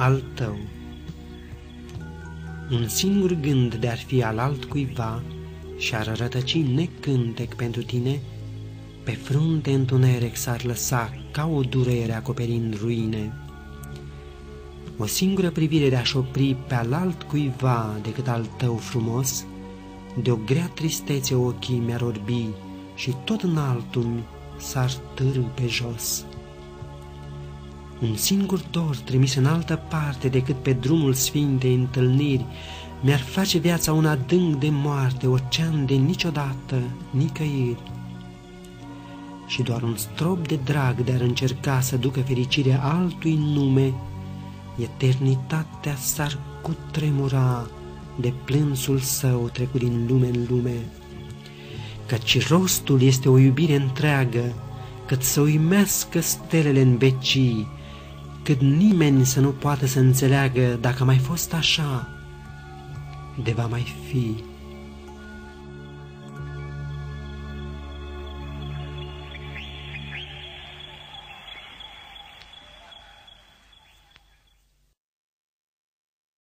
al tău. Un singur gând de-ar fi al altcuiva și-ar rătăci necântec pentru tine, pe frunte întuneric s-ar lăsa ca o durere acoperind ruine. O singură privire de-aș opri pe al altcuiva decât al tău frumos, de o grea tristețe ochii mi-ar orbi și tot în altul s-ar târâ pe jos. Un singur dor trimis în altă parte decât pe drumul sfintei întâlniri mi-ar face viața un adânc de moarte, ocean de niciodată, nicăieri. Și doar un strop de drag de-ar încerca să ducă fericirea altui nume, eternitatea s-ar cutremura de plânsul său trecut din lume în lume. Căci rostul este o iubire întreagă, cât să uimească stelele în vecii, cât nimeni să nu poată să înțeleagă dacă mai fost așa, de va mai fi